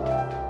Bye.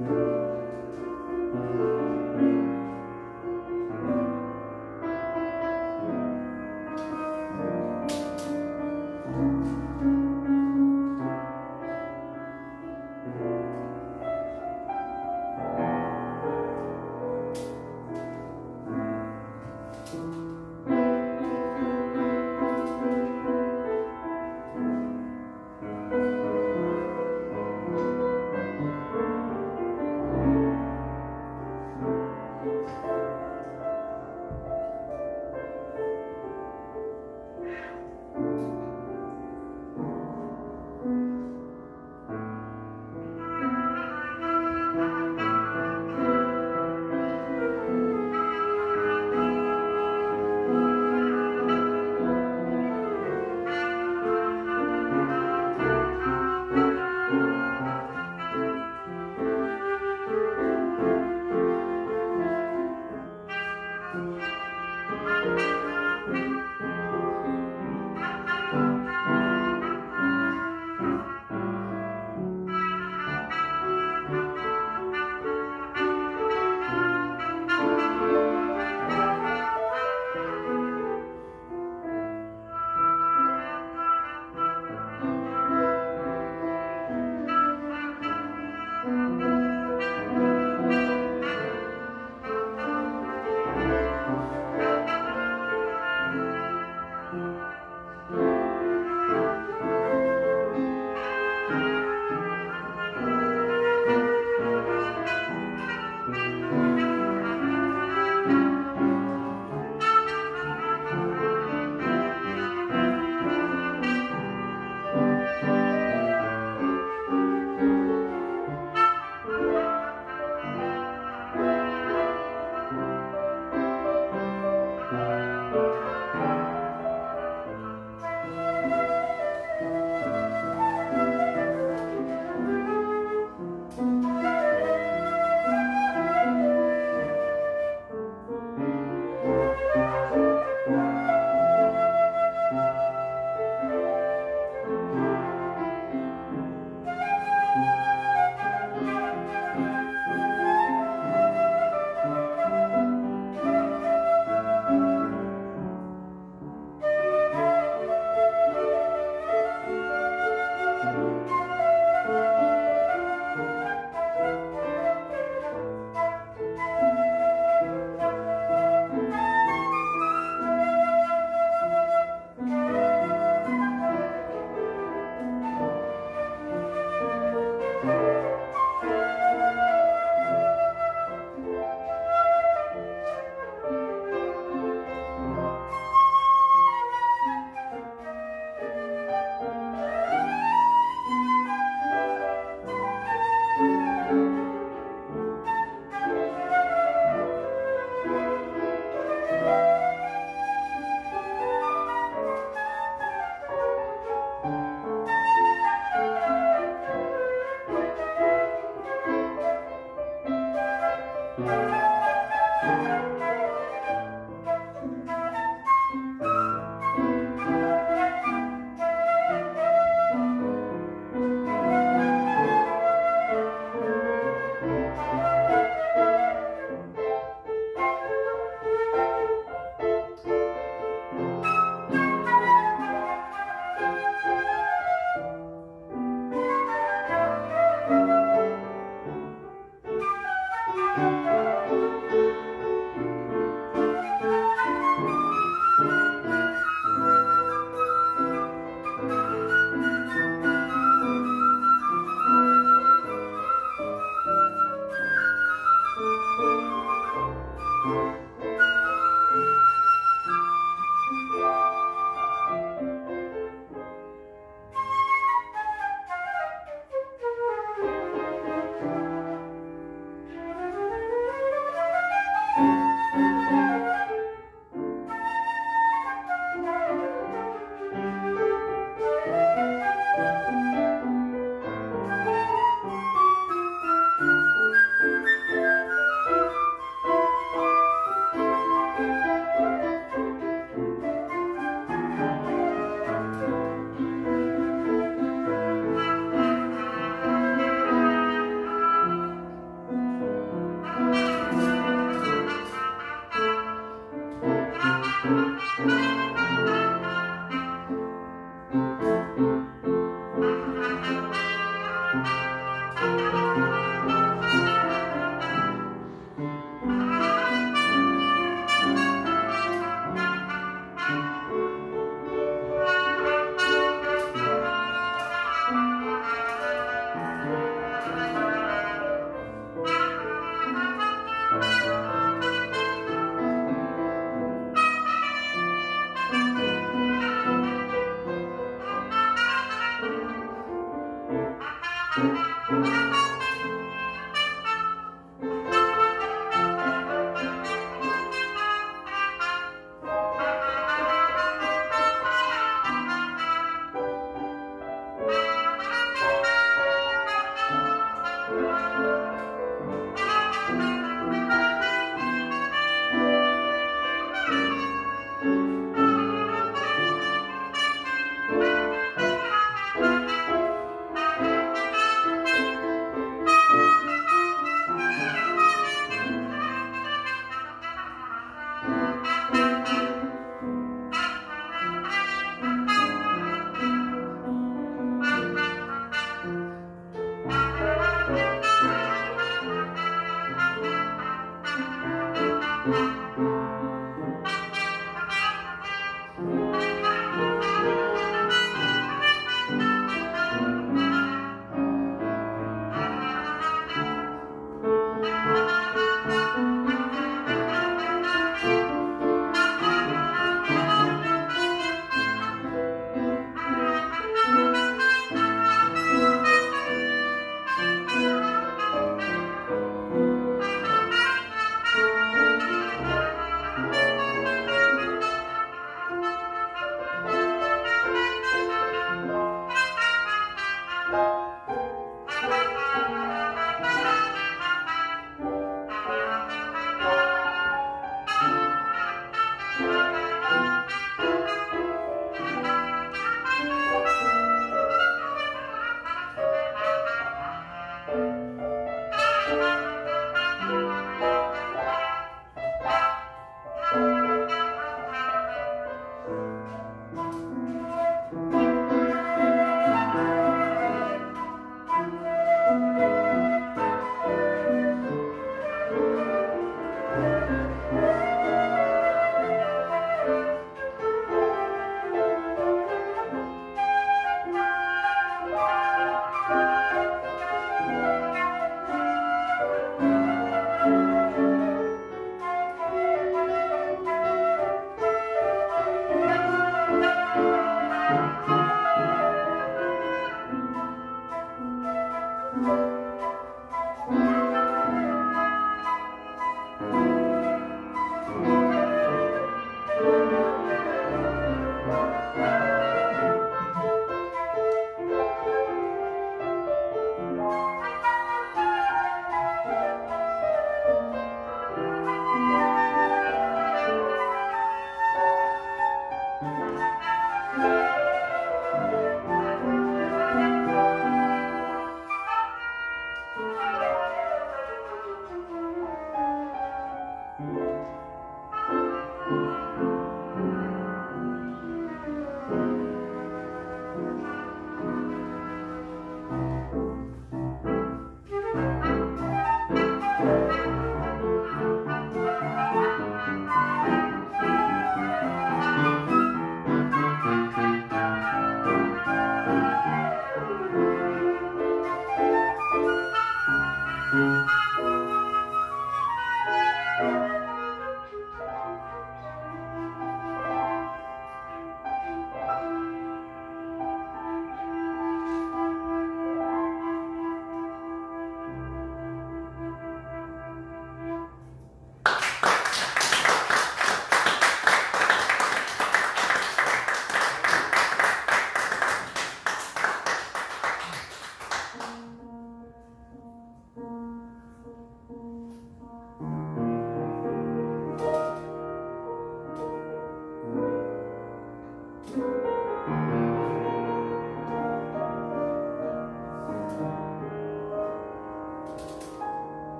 Mm-hmm. Música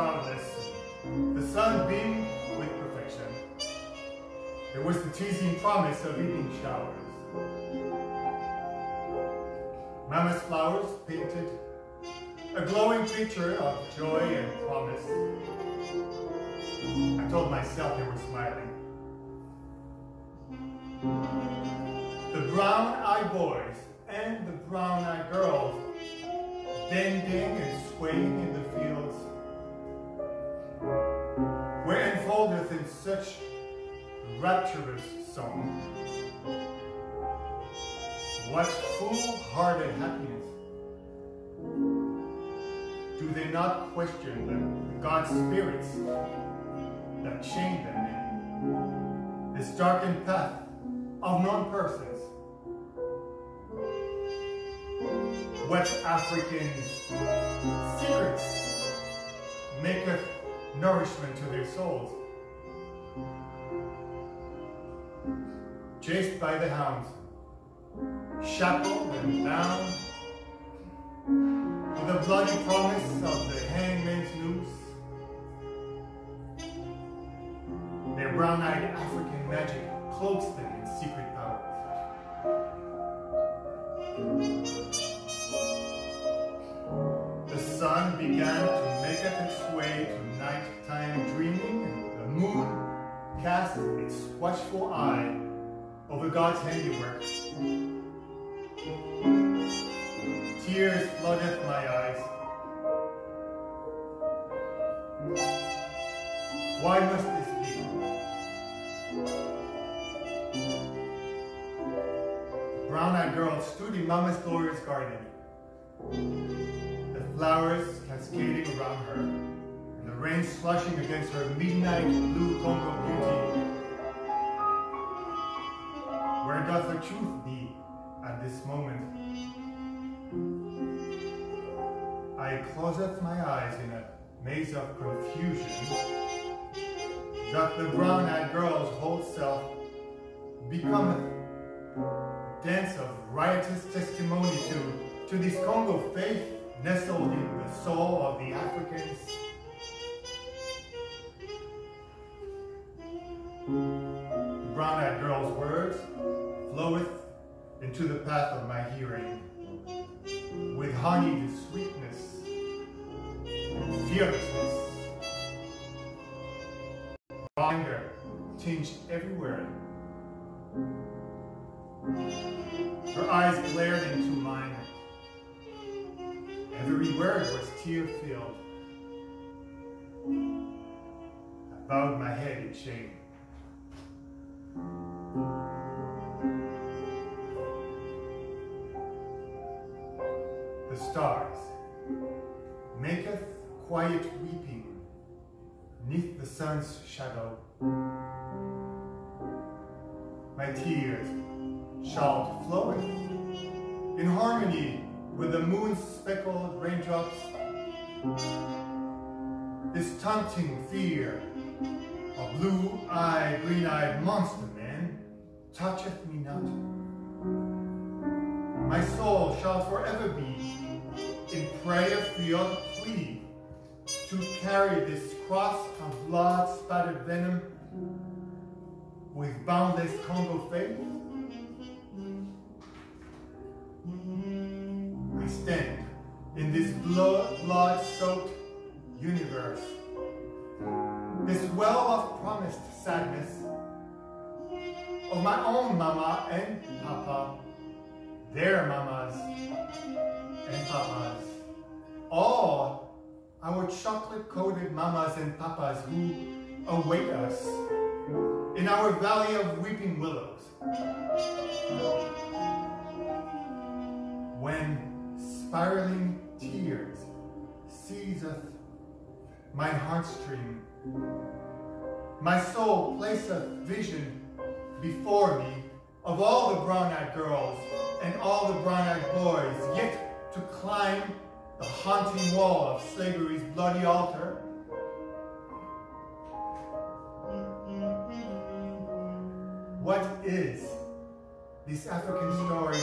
day By the hounds, shackled and bound, with the bloody promise of the hangman's noose. Their brown-eyed African magic cloaks them in secret powers. The sun began to make up its way to nighttime dreaming, and the moon cast its watchful eye over God's handiwork. Tears flooded my eyes. Why must this be? Brown-eyed girl stood in Mama's glorious garden. The flowers cascading around her, and the rain slushing against her midnight blue Congo beauty. Doth the truth be at this moment? I closeth my eyes in a maze of confusion. that the brown-eyed girl's whole self becometh dance of riotous testimony to, to this Congo faith nestled in the soul of the Africans? Brown-eyed girl's words into the path of my hearing with honeyed sweetness and fearlessness. Anger tinged everywhere. Her eyes glared into mine. Every word was tear-filled. I bowed my head in shame. The stars maketh quiet weeping neath the sun's shadow. My tears shall floweth in harmony with the moon's speckled raindrops. This taunting fear of blue-eyed, green-eyed monster man toucheth me not. My soul shall forever be in prayer field plea to carry this cross of blood-spattered venom with boundless Congo faith. I stand in this blood-soaked universe, this well of promised sadness of my own mama and papa, their mamas and papas, all our chocolate-coated mamas and papas who await us in our valley of weeping willows. When spiraling tears seizeth my heartstring, my soul placeth vision before me of all the brown-eyed girls and all the brown-eyed boys yet to climb the haunting wall of slavery's bloody altar. What is this African story?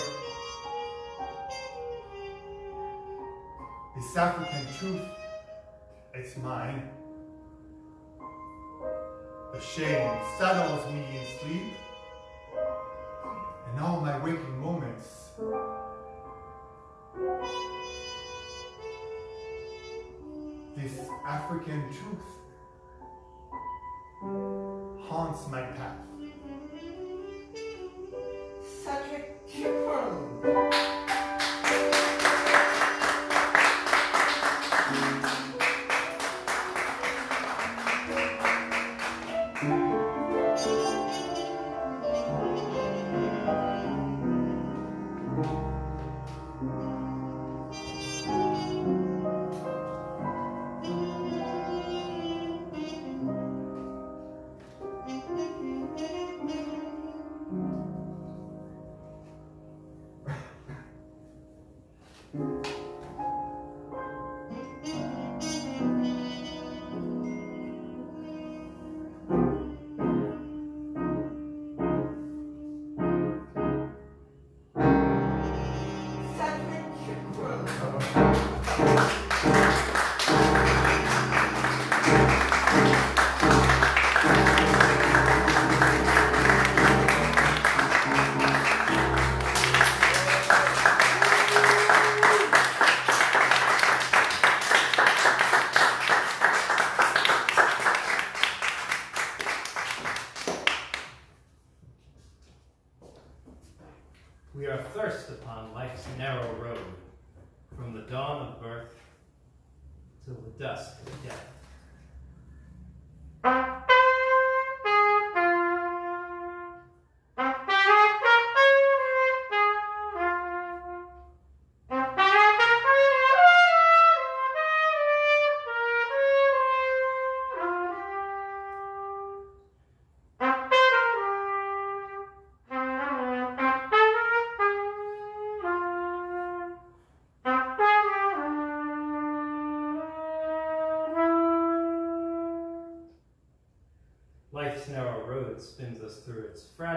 This African truth, it's mine. The shame settles me in sleep, and all my waking moments African truth haunts my path. it's Friday.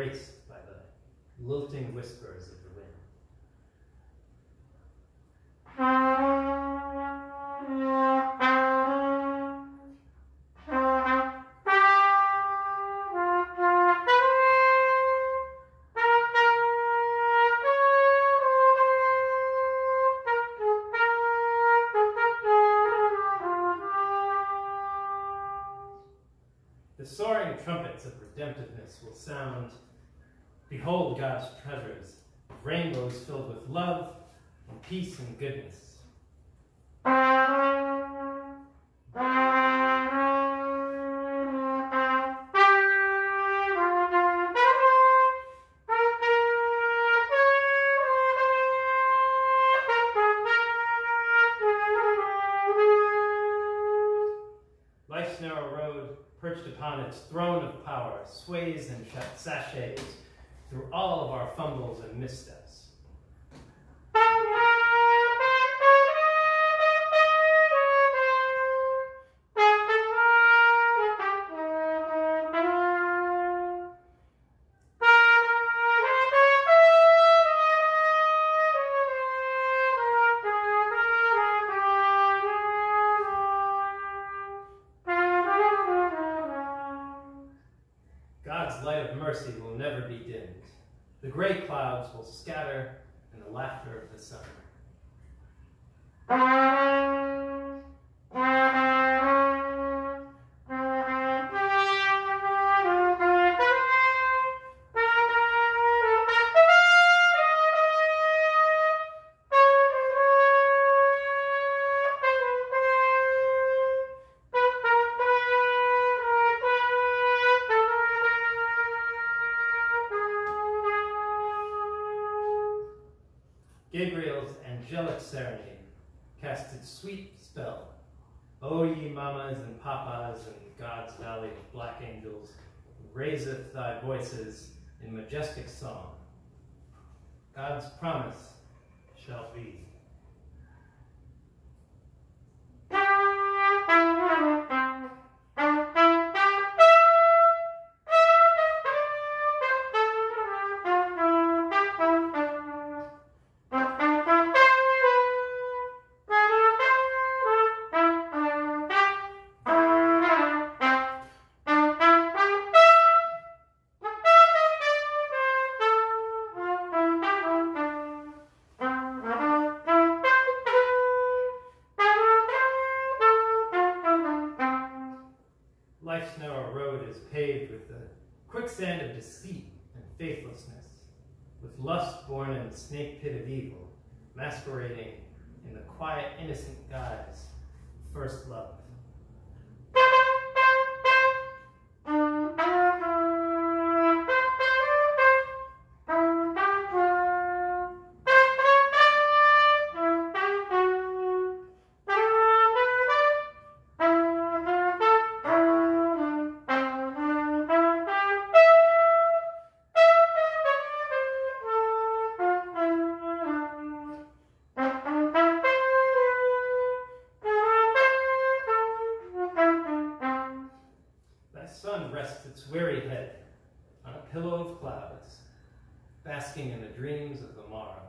embraced by the lilting whispers of the wind. The soaring trumpets of redemptiveness will sound Behold God's treasures, rainbows filled with love, and peace and goodness. Basking in the dreams of the morrow.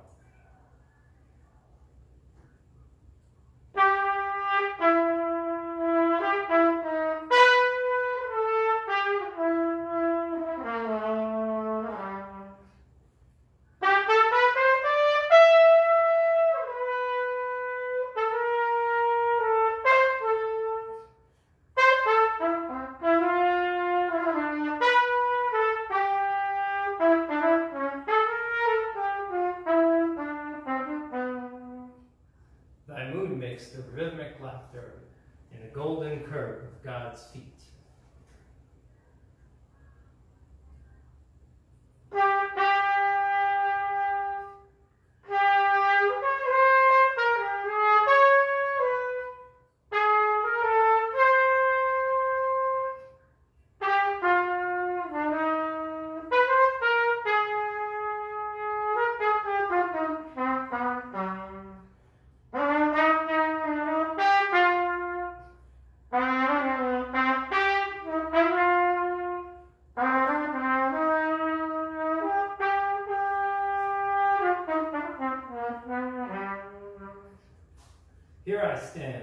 Here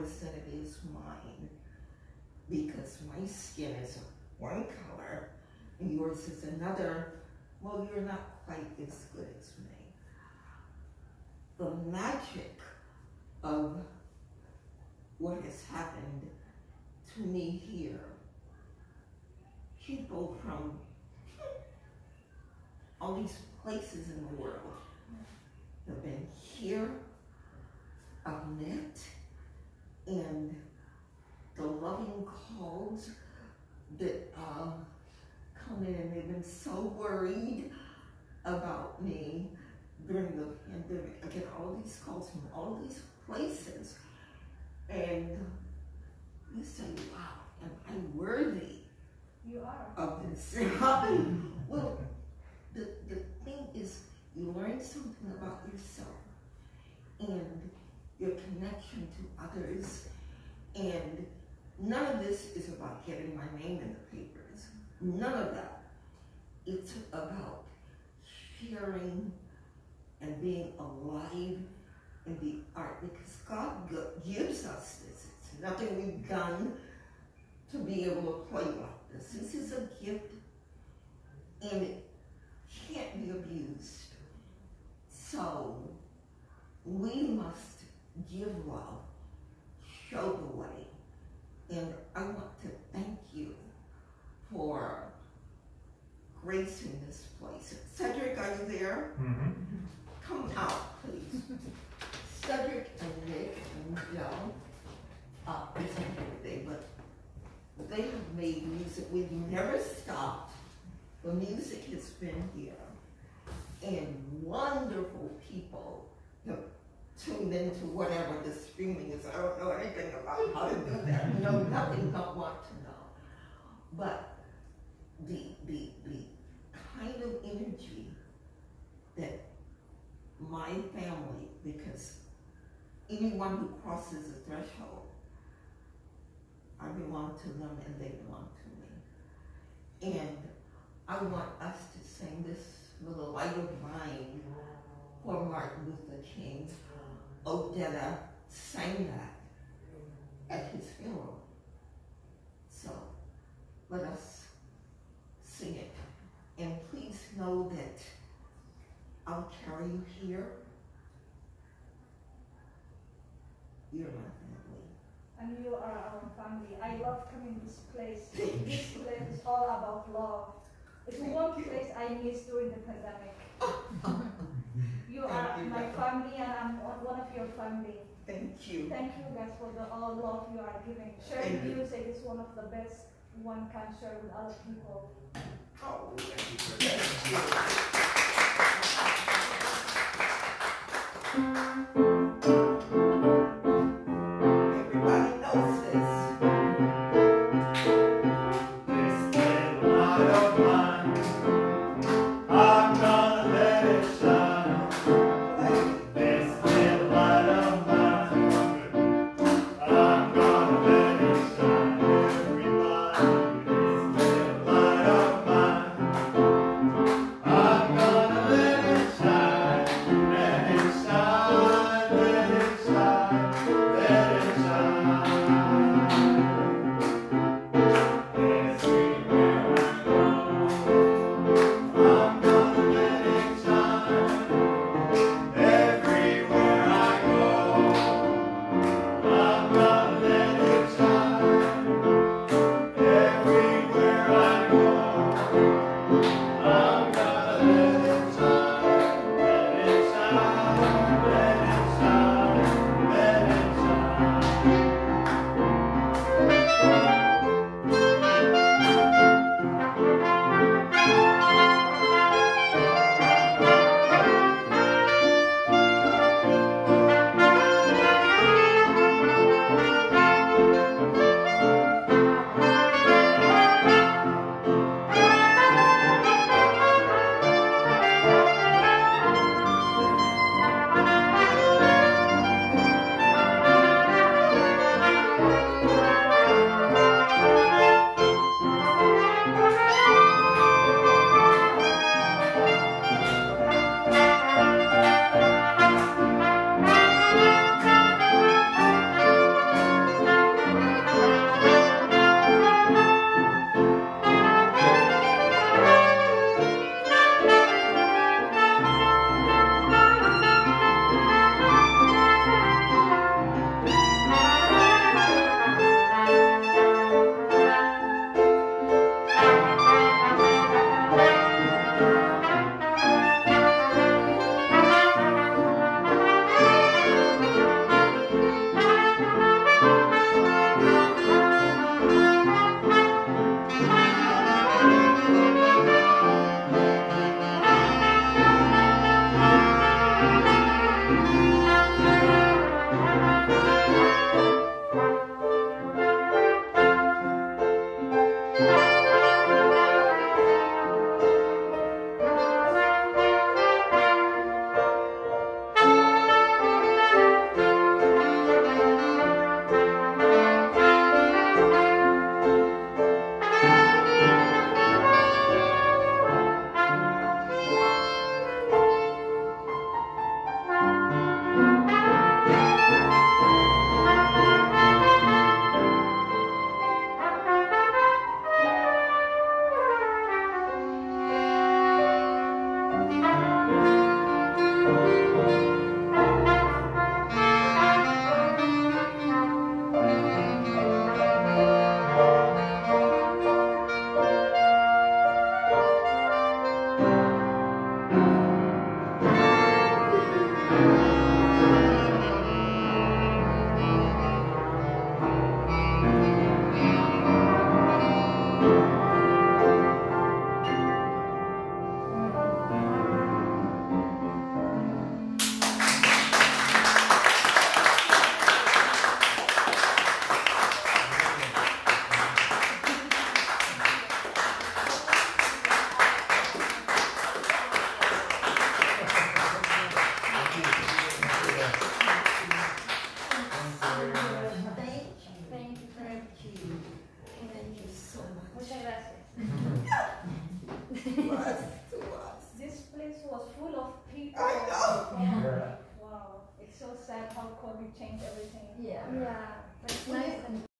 yours than it is mine because my skin is one color and yours is another. Well, you're not quite as good as me. The magic of what has happened to me here, people from all these places in the world have been here, I've met, and the loving calls that uh, come in, and they've been so worried about me during the pandemic. I get all these calls from all these places, and you say, wow, am I worthy You are. of this? well, the, the thing is, you learn something about yourself and your connection to others, and none of this is about getting my name in the papers. None of that. It's about sharing and being alive in the art because God gives us this. It's nothing we've done to be able to play like this. This is a gift and it can't be abused. So we must give love, show the way. And I want to thank you for gracing this place. Sedric, are you there? Mm-hmm. Come out, please. Sedric and Nick and Joe, uh, a birthday, but they have made music. We've never stopped. The music has been here. And wonderful people have tuned into whatever the streaming is. I don't know anything about how to do that. Know nothing, don't want to know. But the the the kind of energy that my family, because anyone who crosses the threshold, I belong to them and they belong to me. And I want us to sing this little light of mine for Martin Luther King. Odetta sang that at his funeral. So let us sing it. And please know that I'll carry you here. You're my family. And you are our family. I love coming to this place. This place is all about love. It's one place I missed during the pandemic. You Thank are you, my God. family and I'm one of your family. Thank you. Thank you guys for the all love you are giving. Sharing Thank music you. is one of the best one can share with other people. Oh, thank you. Thank you.